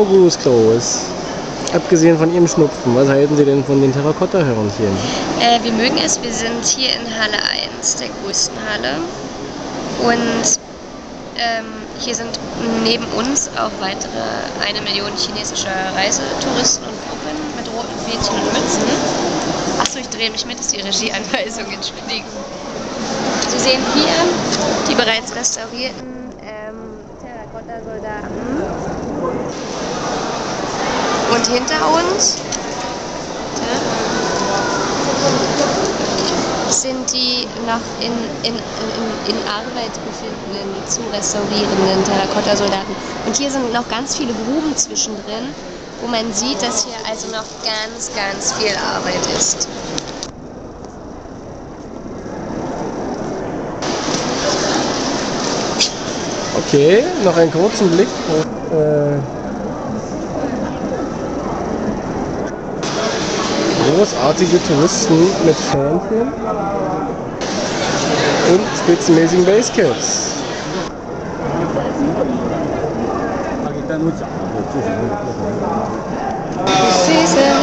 Frau Gusklos, abgesehen von Ihrem Schnupfen, was halten Sie denn von den Terrakotta-Hörnchen? Äh, wir mögen es. Wir sind hier in Halle 1, der größten Halle. Und ähm, hier sind neben uns auch weitere eine Million chinesische Reisetouristen und Gruppen mit roten Fähnchen und Mützen. Achso, ich drehe mich mit, das ist die Regieanweisung, entschuldigen. Sie sehen hier die bereits restaurierten ähm, Terrakotta-Soldaten. Und hinter uns sind die noch in, in, in, in Arbeit befindenden, zu restaurierenden Terrakotta-Soldaten. Und hier sind noch ganz viele Gruben zwischendrin, wo man sieht, dass hier also noch ganz, ganz viel Arbeit ist. Okay, noch einen kurzen Blick auf äh, großartige Touristen mit Fähnchen und spitzenmäßigen Basecaps. She's a